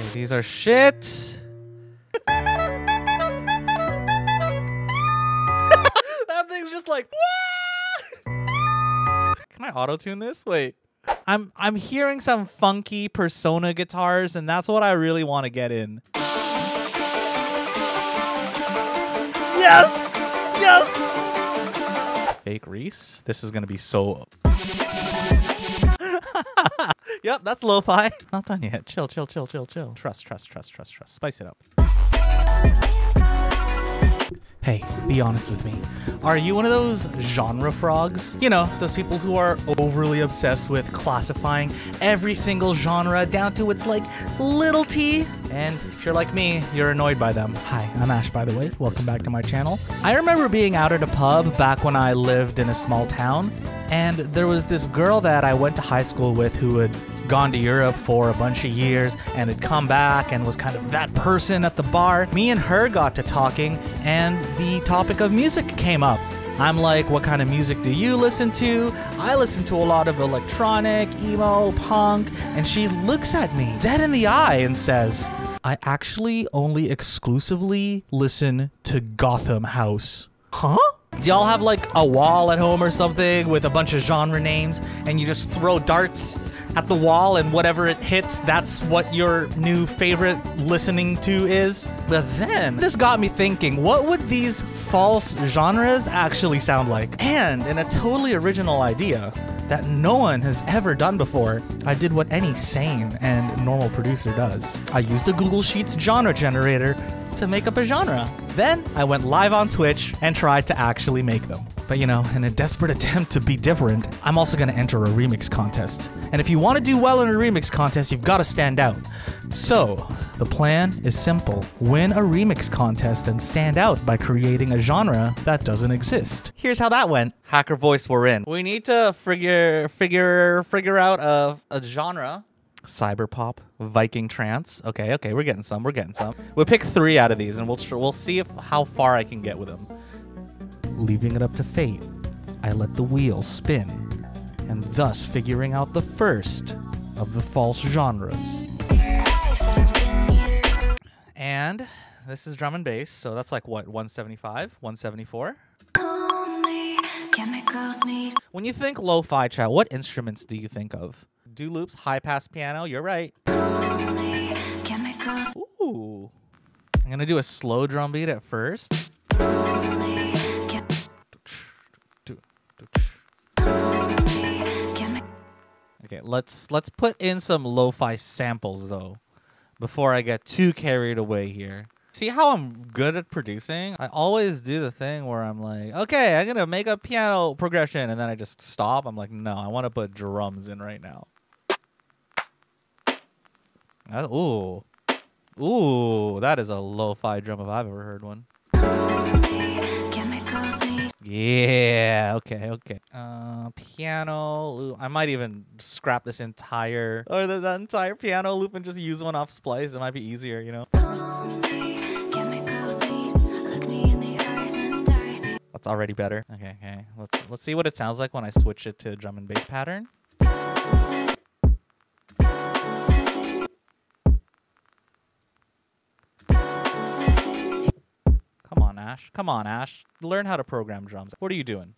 Okay, these are shit. that thing's just like. Can I auto tune this? Wait. I'm I'm hearing some funky persona guitars, and that's what I really want to get in. Yes! Yes! Fake Reese. This is gonna be so. Yep, that's lo-fi. Not done yet. Chill, chill, chill, chill, chill. Trust, trust, trust, trust, trust. Spice it up. Hey, be honest with me. Are you one of those genre frogs? You know, those people who are overly obsessed with classifying every single genre down to its like little t? And if you're like me, you're annoyed by them. Hi, I'm Ash, by the way. Welcome back to my channel. I remember being out at a pub back when I lived in a small town, and there was this girl that I went to high school with who had gone to Europe for a bunch of years and had come back and was kind of that person at the bar. Me and her got to talking, and the topic of music came up. I'm like, what kind of music do you listen to? I listen to a lot of electronic, emo, punk, and she looks at me dead in the eye and says, I actually only exclusively listen to Gotham House. Huh? Do y'all have like a wall at home or something with a bunch of genre names and you just throw darts at the wall and whatever it hits, that's what your new favorite listening to is? But then this got me thinking, what would these false genres actually sound like? And in a totally original idea that no one has ever done before, I did what any sane and normal producer does. I used a Google Sheets genre generator to make up a genre. Then I went live on Twitch and tried to actually make them. But you know, in a desperate attempt to be different, I'm also going to enter a remix contest. And if you want to do well in a remix contest, you've got to stand out. So, the plan is simple. Win a remix contest and stand out by creating a genre that doesn't exist. Here's how that went. Hacker voice we're in. We need to figure figure figure out a, a genre cyberpop, Viking trance. Okay, okay, we're getting some. We're getting some. We'll pick three out of these, and we'll we'll see if how far I can get with them. Leaving it up to fate, I let the wheel spin, and thus figuring out the first of the false genres. And this is drum and bass, so that's like what 175, 174. When you think lo-fi chat, what instruments do you think of? Do loops, high pass piano. You're right. Ooh. I'm gonna do a slow drum beat at first. Okay, let's let's put in some lo-fi samples though before I get too carried away here. See how I'm good at producing? I always do the thing where I'm like, okay, I'm gonna make a piano progression, and then I just stop. I'm like, no, I want to put drums in right now. Uh, ooh. Ooh, that is a lo-fi drum if I've ever heard one. Yeah, okay, okay. Uh, piano loop. I might even scrap this entire, or the, the entire piano loop and just use one off splice. It might be easier, you know? That's already better. Okay, okay. Let's let's see what it sounds like when I switch it to drum and bass pattern. On, Ash. Come on, Ash. Learn how to program drums. What are you doing?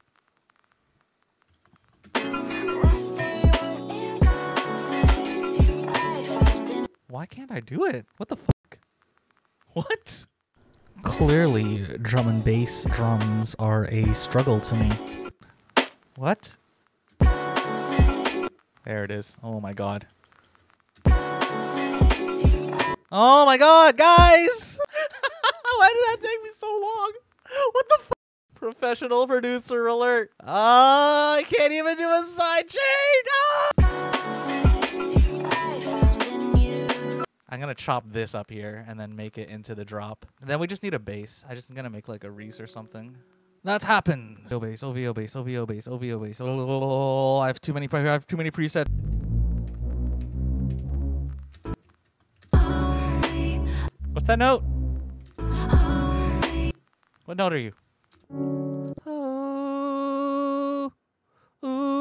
Why can't I do it? What the fuck? What? Clearly, drum and bass drums are a struggle to me. What? There it is. Oh my god. Oh my god, guys! Why did that take me so long? What the fuck? Professional producer alert. Oh, I can't even do a side chain! Ah! I'm gonna chop this up here and then make it into the drop. And then we just need a bass. I just gonna make like a Reese or something. That happens. OVO bass, OVO bass, OVO bass, OVO bass. Oh, I have too many. I have too many presets. What's that note? What note are you? Oh, ooh.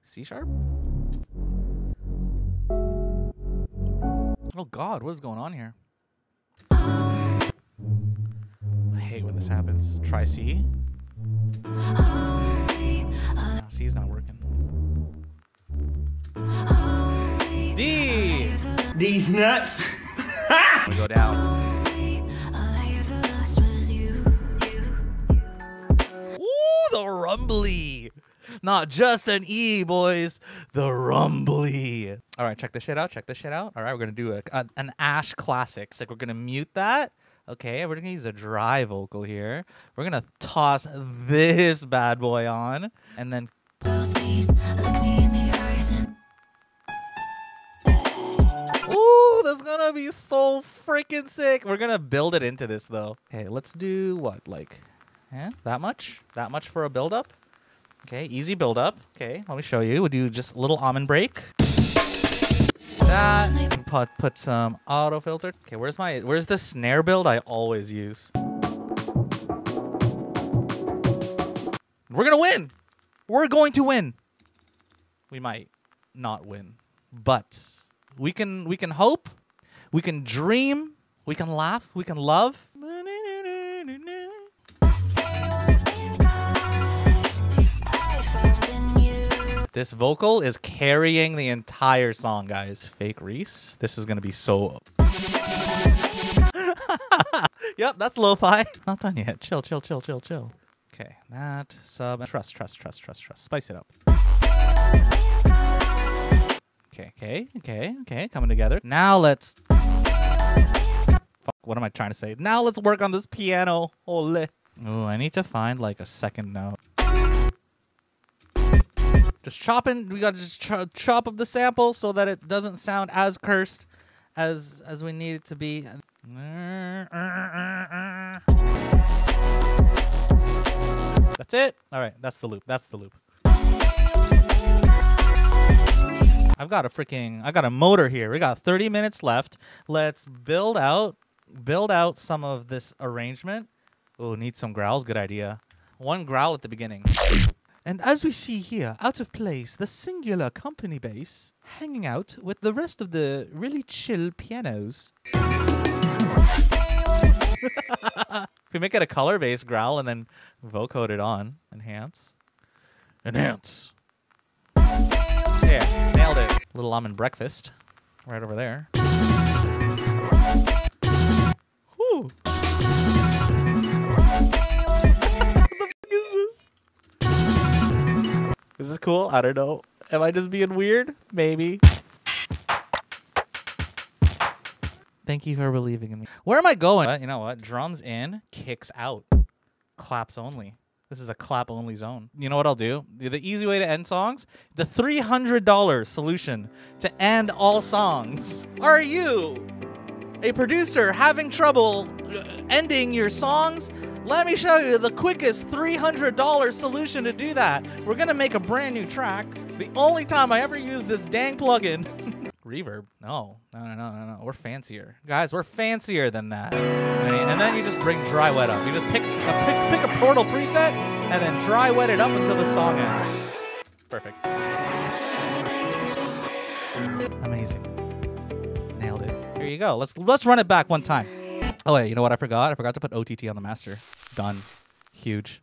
C sharp? Oh God, what is going on here? I hate when this happens. Try C. No, C's not working. D. These nuts. We go down. Ooh, the rumbly. Not just an E, boys. The rumbly. All right, check this shit out. Check this shit out. All right, we're gonna do a, a- an Ash classic. It's like we're gonna mute that. Okay, we're gonna use a dry vocal here. We're gonna toss this bad boy on, and then That's gonna be so freaking sick. We're gonna build it into this though. Okay, let's do what? Like, eh, that much? That much for a build up? Okay, easy build up. Okay, let me show you. We'll do just a little Amen break. That put put some auto filter. Okay, where's my where's the snare build I always use? We're gonna win. We're going to win. We might not win, but we can we can hope, we can dream, we can laugh, we can love. This vocal is carrying the entire song, guys. Fake Reese. This is gonna be so. yep, that's lo-fi. Not done yet. Chill, chill, chill, chill, chill. Okay, that sub. Trust, trust, trust, trust, trust. Spice it up. Okay, okay, okay, okay. Coming together. Now let's. What am I trying to say? Now let's work on this piano. Ole. Ooh, I need to find like a second note. Just chopping. We gotta just ch- chop up the sample so that it doesn't sound as cursed as as we need it to be. That's it. All right, that's the loop. That's the loop. I've got a freaking I got a motor here. We got 30 minutes left. Let's build out build out some of this arrangement. Oh, need some growls. Good idea. One growl at the beginning. And as we see here, out of place, the singular company bass hanging out with the rest of the really chill pianos. if we make it a color bass growl and then vocode it on, enhance. Enhance. Yeah, nailed it. Little almond breakfast right over there. This is this cool? I don't know. Am I just being weird? Maybe. Thank you for believing in me. Where am I going? Uh, you know what? Drums in, kicks out. Claps only. This is a clap only zone. You know what I'll do? The easy way to end songs? The $300 solution to end all songs. Are you a producer having trouble ending your songs? Let me show you the quickest $300 solution to do that. We're going to make a brand new track. The only time I ever use this dang plugin. Reverb? No. No, no, no, no, no. We're fancier. Guys, we're fancier than that. And then- you just bring dry wet up. You just pick a, pick, pick a portal preset and then dry wet it up until the song ends. Perfect. Amazing. Nailed it. Here you go. Let's let's run it back one time. Oh wait, you know what I forgot? I forgot to put OTT on the master. Done. Huge.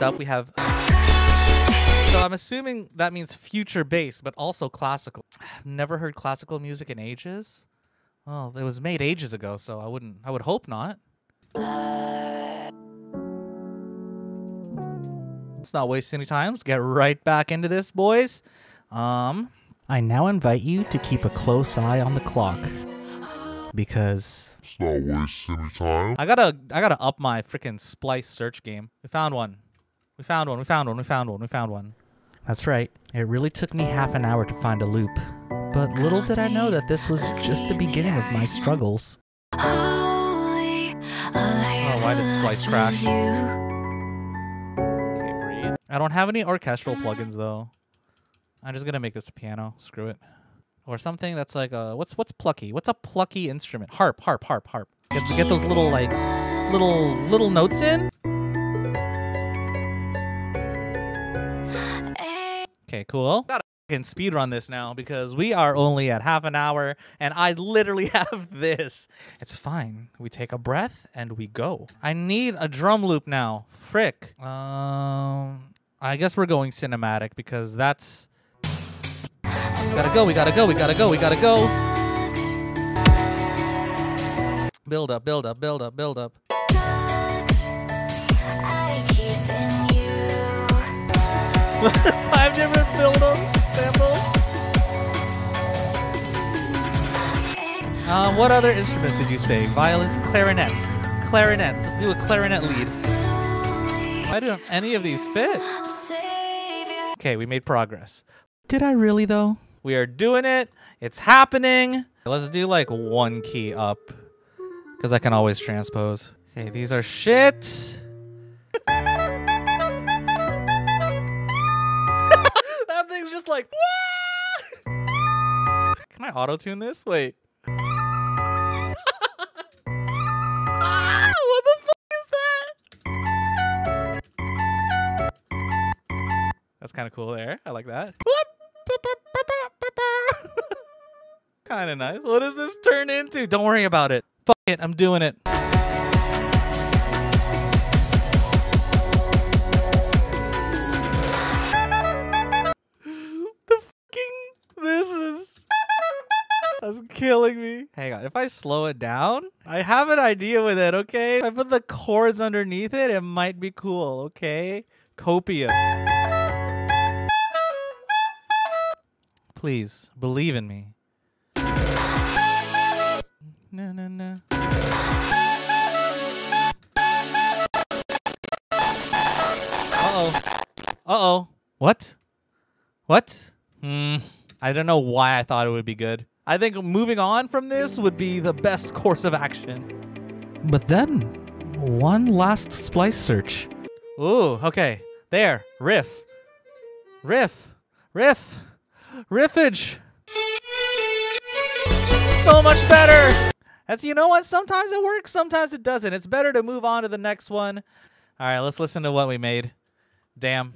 Next up, we have. So I'm assuming that means future bass, but also classical. I've never heard classical music in ages. Well, it was made ages ago, so I wouldn't. I would hope not. Let's not waste any time. Let's get right back into this, boys. Um, I now invite you to keep a close eye on the clock because Let's not waste any time. I gotta I gotta up my freaking splice search game. We found one. We found one. We found one. We found one. We found one. That's right. It really took me half an hour to find a loop. But little did I know that this was just the beginning of my struggles. Holy, oh, why did Splice crash? Okay, breathe. I don't have any orchestral plugins though. I'm just gonna make this a piano. Screw it. Or something that's like a what's what's plucky? What's a plucky instrument? Harp, harp, harp, harp. Get, get those little like little little notes in. Okay, cool. Gotta fucking speed run this now because we are only at half an hour and I literally have this. It's fine. We take a breath and we go. I need a drum loop now. Frick. Um, I guess we're going cinematic because that's. We gotta go. We gotta go. We gotta go. We gotta go. Build up. Build up. Build up. Build up. Um, what other instruments did you say? Violins, clarinets. Clarinets. Let's do a clarinet lead. Why don't any of these fit? Okay, we made progress. Did I really though? We are doing it. It's happening. Let's do like one key up. Because I can always transpose. Okay, these are shit. that thing's just like. "Wah!" Can I auto tune this? Wait. That's kind of cool there. I like that. kind of nice. What does this turn into? Don't worry about it. Fuck it. I'm doing it. the fucking. This is. That's killing me. Hang on. If I slow it down, I have an idea with it, okay? If I put the chords underneath it, it might be cool, okay? Copia. Please, believe in me. No, no, no. Uh-oh. Uh-oh. What? What? Hmm. I don't know why I thought it would be good. I think moving on from this would be the best course of action. But then, one last splice search. Ooh, okay. There. Riff. Riff. Riff. Riffage. So much better. That's you know what? Sometimes it works, sometimes it doesn't. It's better to move on to the next one. All right, let's listen to what we made. Damn.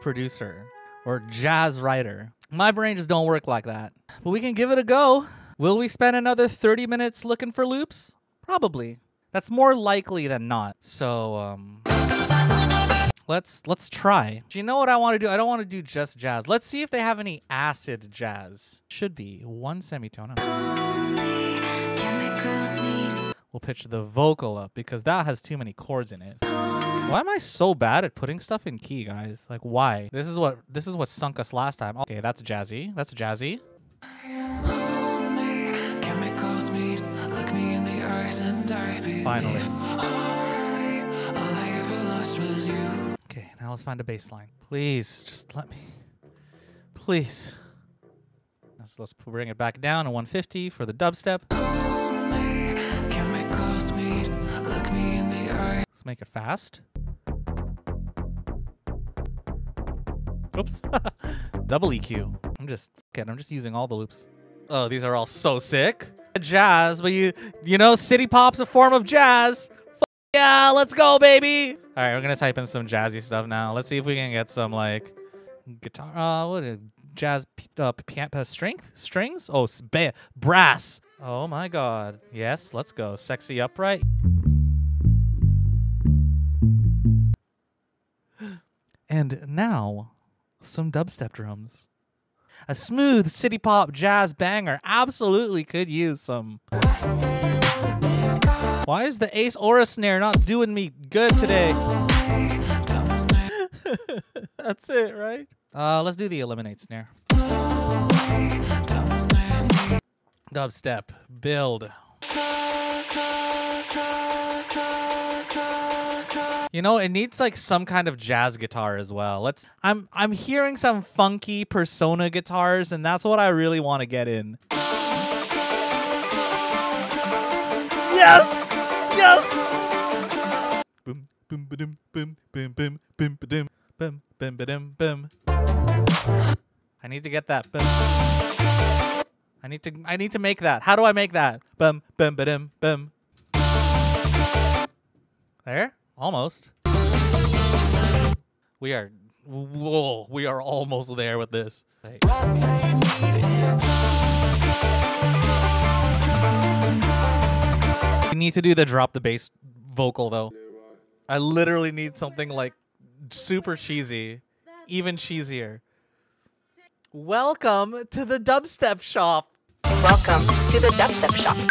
Producer or jazz writer. My brain just don't work like that. But we can give it a go. Will we spend another 30 minutes looking for loops? Probably. That's more likely than not. So um let's let's try. Do you know what I want to do? I don't want to do just jazz. Let's see if they have any acid jazz. Should be one semitone up. Chemicals meet We'll pitch the vocal up because that has too many chords in it. Why am I so bad at putting stuff in key, guys? Like why? This is what this is what sunk us last time. Okay, that's jazzy. That's jazzy. Chemicals meet, look me in the eyes and I believe Finally. I, all I ever lost was you. Okay, now let's find a bass line. Please, just let me. Please. Let's, let's bring it back down to 150 for the dubstep. Chemicals meet, look me in the eyes. Let's make it fast. Oops. Double EQ. I'm just kidding. I'm just using all the loops. Oh, these are all so sick. Jazz, but you you know city pop's a form of jazz. F- yeah, let's go, baby. All right, we're gonna type in some jazzy stuff now. Let's see if we can get some like guitar. Uh, what is jazz? Uh, piano uh, strength strings? Oh, brass. Oh my god. Yes, let's go. Sexy upright. And now, some dubstep drums. A smooth city pop jazz banger absolutely could use some. Why is the Ace Aura snare not doing me good today? That's it, right? Uh, let's do the eliminate snare. Dubstep, build. You know, it needs like some kind of jazz guitar as well. Let's I'm I'm hearing some funky persona guitars and that's what I really want to get in. Yes! Yes! Boom boom ba-dum, boom boom boom boom ba-dum, boom boom boom. I need to get that. Boom. I need to I need to make that. How do I make that? Bum bum ba-dum, bum. There? Almost. We are whoa, we are almost there with this. We need to do the drop the bass vocal though. I literally need something like super cheesy, even cheesier. Welcome to the dubstep shop. Welcome to the Dubstep Shop. This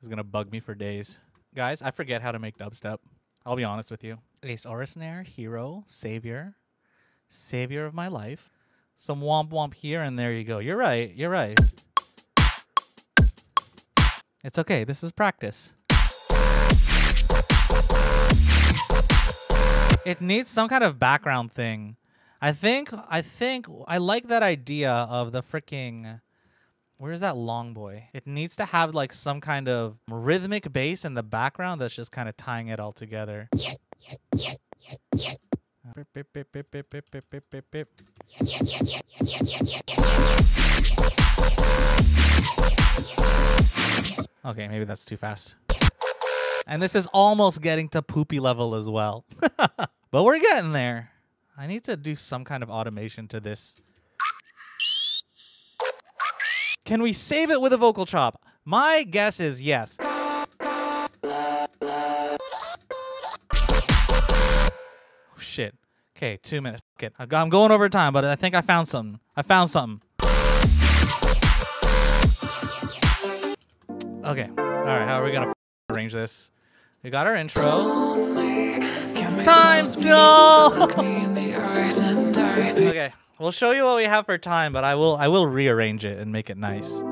is gonna bug me for days. Guys, I forget how to make dubstep. I'll be honest with you. Ace snare, hero, savior, savior of my life. Some womp womp here, and there you go. You're right. You're right. It's okay. This is practice. It needs some kind of background thing. I think. I think. I like that idea of the freaking. Where's that long boy? It needs to have like some kind of rhythmic bass in the background that's just kind of tying it all together. Okay, maybe that's too fast. And this is almost getting to poopy level as well. but we're getting there. I need to do some kind of automation to this can we save it with a vocal chop? My guess is yes. Oh, shit. Okay, two minutes. It. I'm going over time, but I think I found something. I found something. Okay. All right. How are we gonna arrange this? We got our intro. Time. No. Look me in the eyes and I believe okay. We'll show you what we have for time, but I will I will rearrange it and make it nice.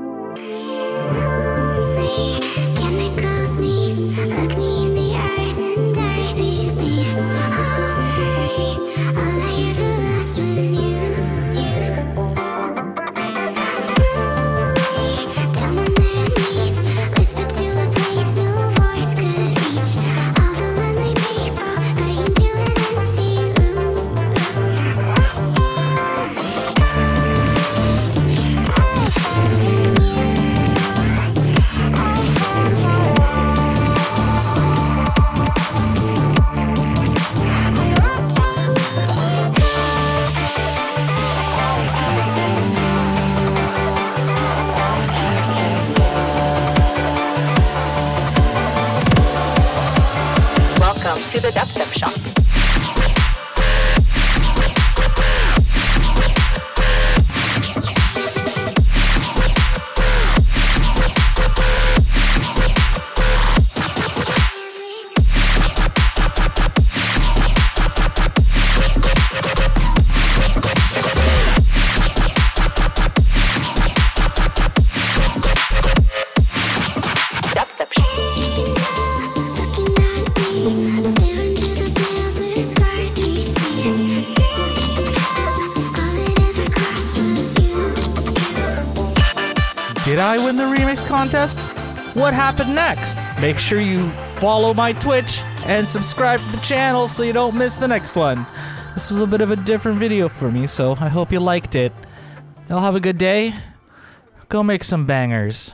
Contest? What happened next? Make sure you follow my Twitch and subscribe to the channel so you don't miss the next one. This was a bit of a different video for me, so I hope you liked it. Y'all have a good day. Go make some bangers.